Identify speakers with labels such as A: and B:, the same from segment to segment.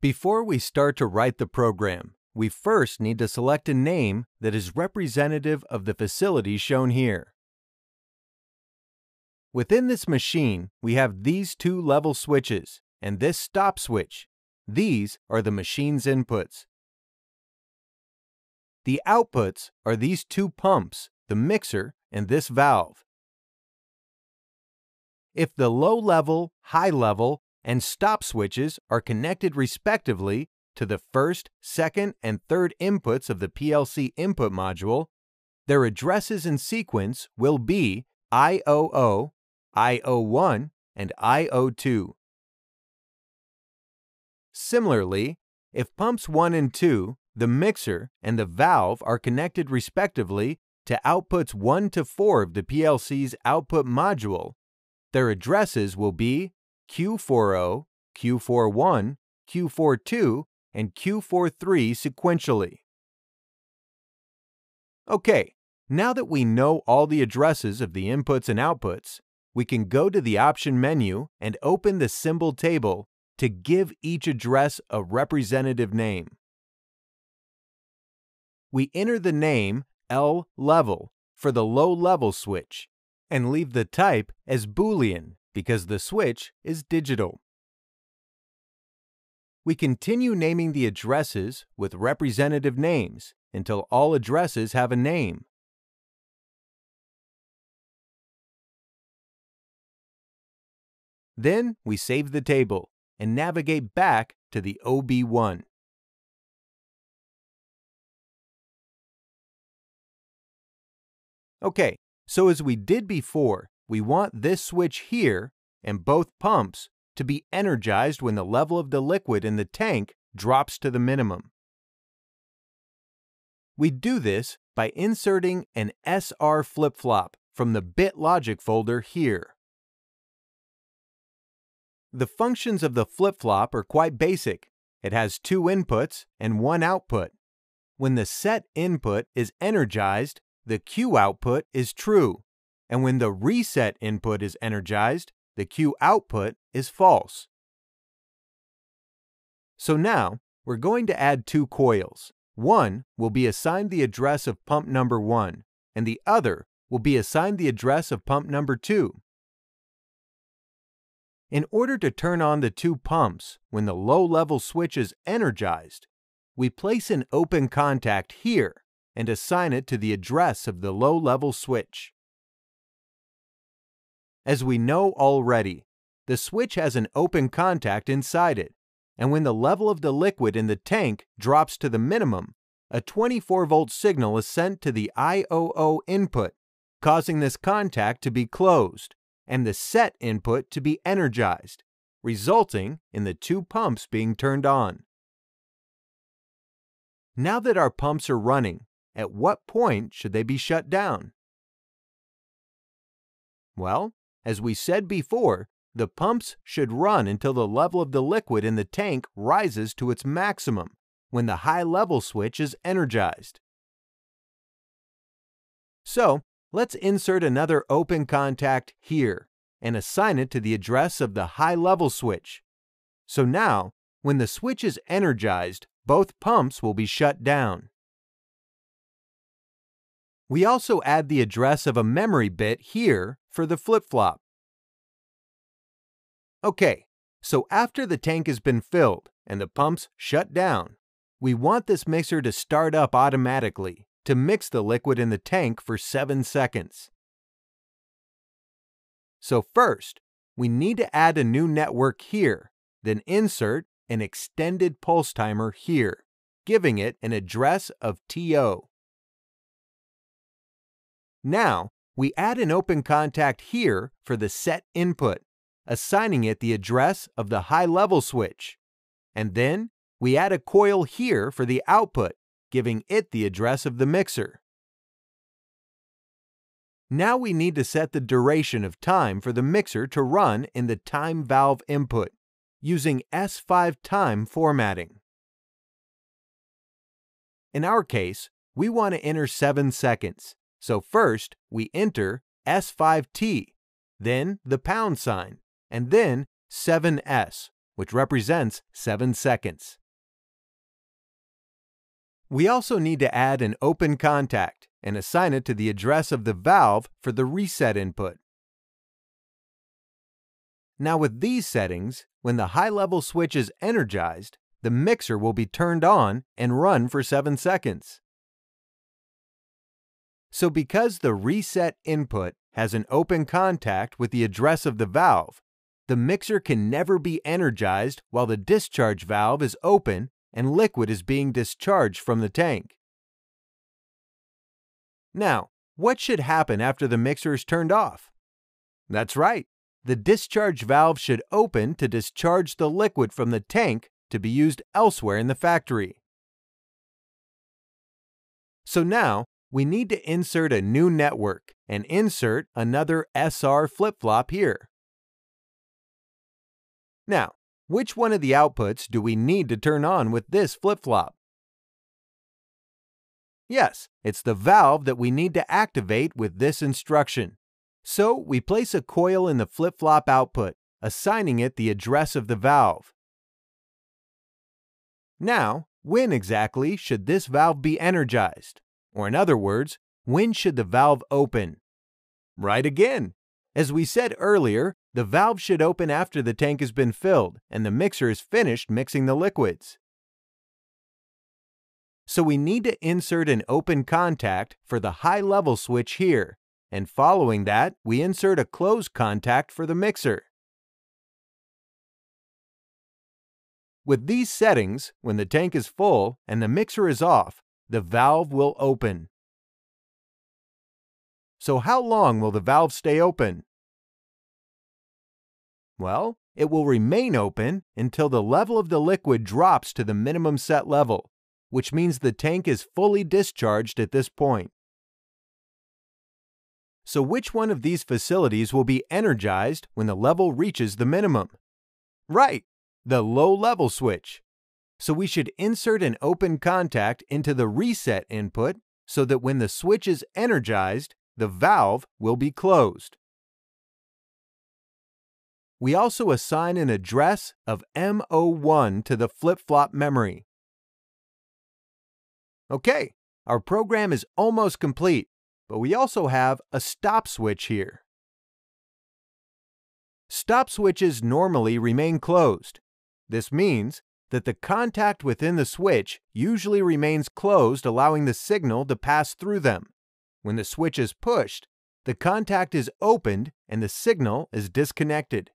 A: Before we start to write the program, we first need to select a name that is representative of the facility shown here. Within this machine, we have these two level switches and this stop switch. These are the machine's inputs. The outputs are these two pumps, the mixer and this valve. If the low level, high level, and stop switches are connected respectively to the first, second, and third inputs of the PLC input module, their addresses in sequence will be IOO, IO1, and IO2. Similarly, if pumps 1 and 2, the mixer, and the valve are connected respectively to outputs 1 to 4 of the PLC's output module, their addresses will be Q40, Q41, Q42, and Q43 sequentially. Okay, now that we know all the addresses of the inputs and outputs, we can go to the option menu and open the symbol table to give each address a representative name. We enter the name L level for the low level switch and leave the type as Boolean because the switch is digital. We continue naming the addresses with representative names until all addresses have a name. Then we save the table and navigate back to the OB1. Okay, so as we did before, we want this switch here and both pumps to be energized when the level of the liquid in the tank drops to the minimum. We do this by inserting an SR flip-flop from the BitLogic folder here. The functions of the flip-flop are quite basic. It has two inputs and one output. When the set input is energized, the Q output is true, and when the reset input is energized, the Q output is false. So now, we're going to add two coils. One will be assigned the address of pump number 1, and the other will be assigned the address of pump number 2. In order to turn on the two pumps when the low-level switch is energized, we place an open contact here and assign it to the address of the low-level switch. As we know already, the switch has an open contact inside it, and when the level of the liquid in the tank drops to the minimum, a 24 volt signal is sent to the IOO input, causing this contact to be closed and the set input to be energized, resulting in the two pumps being turned on. Now that our pumps are running, at what point should they be shut down? Well, as we said before, the pumps should run until the level of the liquid in the tank rises to its maximum when the high level switch is energized. So, Let's insert another open contact here and assign it to the address of the high level switch. So now, when the switch is energized, both pumps will be shut down. We also add the address of a memory bit here for the flip-flop. Okay, so after the tank has been filled and the pumps shut down, we want this mixer to start up automatically to mix the liquid in the tank for 7 seconds. So first, we need to add a new network here, then insert an extended pulse timer here, giving it an address of TO. Now, we add an open contact here for the set input, assigning it the address of the high level switch. And then we add a coil here for the output, giving it the address of the mixer. Now we need to set the duration of time for the mixer to run in the time valve input using S5 time formatting. In our case, we want to enter 7 seconds, so first we enter S5T, then the pound sign, and then 7S which represents 7 seconds. We also need to add an open contact and assign it to the address of the valve for the reset input. Now with these settings, when the high-level switch is energized, the mixer will be turned on and run for 7 seconds. So because the reset input has an open contact with the address of the valve, the mixer can never be energized while the discharge valve is open and liquid is being discharged from the tank. Now, what should happen after the mixer is turned off? That's right, the discharge valve should open to discharge the liquid from the tank to be used elsewhere in the factory. So now, we need to insert a new network and insert another SR flip-flop here. Now, which one of the outputs do we need to turn on with this flip-flop? Yes, it's the valve that we need to activate with this instruction. So we place a coil in the flip-flop output, assigning it the address of the valve. Now, when exactly should this valve be energized? Or in other words, when should the valve open? Right again. As we said earlier, the valve should open after the tank has been filled and the mixer is finished mixing the liquids. So we need to insert an open contact for the high level switch here, and following that, we insert a closed contact for the mixer. With these settings, when the tank is full and the mixer is off, the valve will open. So how long will the valve stay open? Well, it will remain open until the level of the liquid drops to the minimum set level, which means the tank is fully discharged at this point. So which one of these facilities will be energized when the level reaches the minimum? Right, the low level switch. So we should insert an open contact into the reset input so that when the switch is energized, the valve will be closed. We also assign an address of M01 to the flip-flop memory. Okay, our program is almost complete but we also have a stop switch here. Stop switches normally remain closed. This means that the contact within the switch usually remains closed allowing the signal to pass through them. When the switch is pushed, the contact is opened and the signal is disconnected.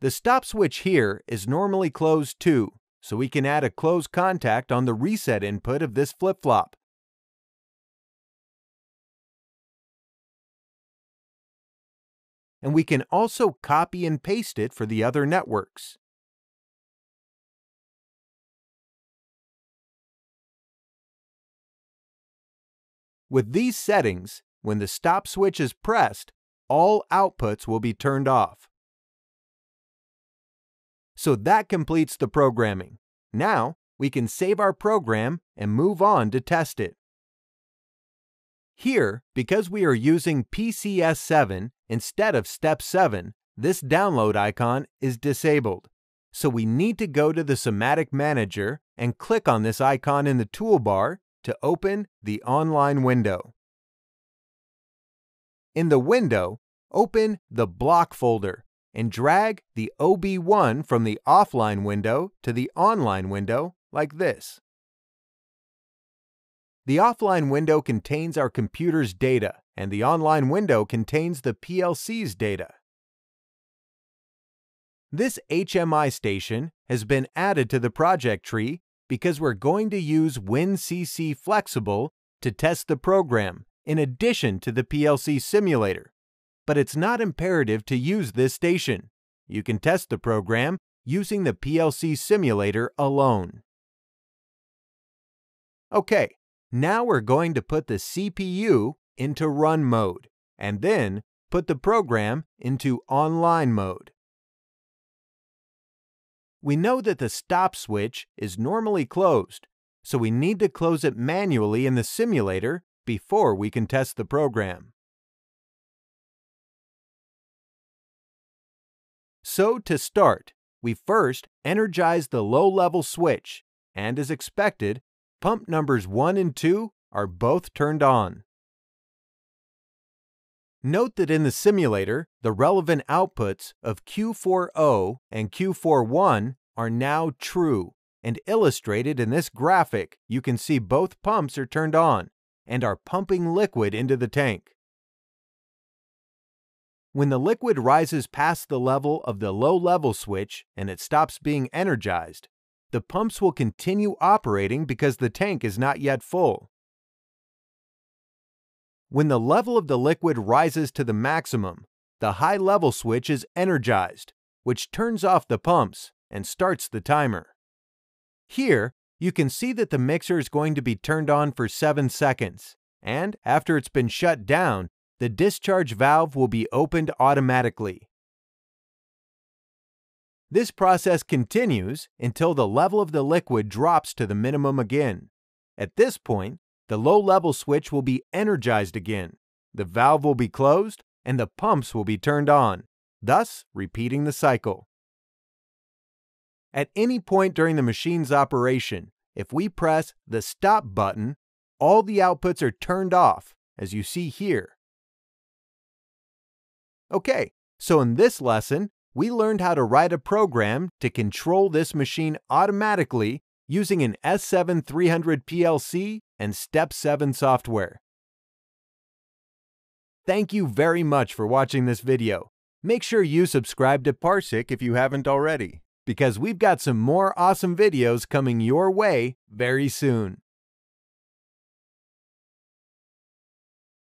A: The stop switch here is normally closed too, so we can add a closed contact on the reset input of this flip-flop. and we can also copy and paste it for the other networks. With these settings, when the stop switch is pressed, all outputs will be turned off. So that completes the programming. Now, we can save our program and move on to test it. Here, because we are using PCS7 instead of Step 7, this download icon is disabled. So we need to go to the SIMATIC Manager and click on this icon in the toolbar to open the online window. In the window, open the Block folder and drag the OB1 from the offline window to the online window like this. The offline window contains our computer's data, and the online window contains the PLC's data. This HMI station has been added to the project tree because we're going to use WinCC Flexible to test the program in addition to the PLC simulator. But it's not imperative to use this station. You can test the program using the PLC simulator alone. Okay, now we're going to put the CPU into run mode and then put the program into online mode. We know that the stop switch is normally closed, so we need to close it manually in the simulator before we can test the program. So to start, we first energize the low-level switch, and as expected, pump numbers 1 and 2 are both turned on. Note that in the simulator, the relevant outputs of Q40 and Q41 are now true, and illustrated in this graphic, you can see both pumps are turned on and are pumping liquid into the tank. When the liquid rises past the level of the low level switch and it stops being energized, the pumps will continue operating because the tank is not yet full. When the level of the liquid rises to the maximum, the high level switch is energized, which turns off the pumps and starts the timer. Here, you can see that the mixer is going to be turned on for 7 seconds, and after it's been shut down, the discharge valve will be opened automatically. This process continues until the level of the liquid drops to the minimum again. At this point, the low level switch will be energized again, the valve will be closed, and the pumps will be turned on, thus repeating the cycle. At any point during the machine's operation, if we press the stop button, all the outputs are turned off, as you see here. Okay, so in this lesson, we learned how to write a program to control this machine automatically using an S7 300 PLC and Step 7 software. Thank you very much for watching this video. Make sure you subscribe to Parsec if you haven't already, because we've got some more awesome videos coming your way very soon.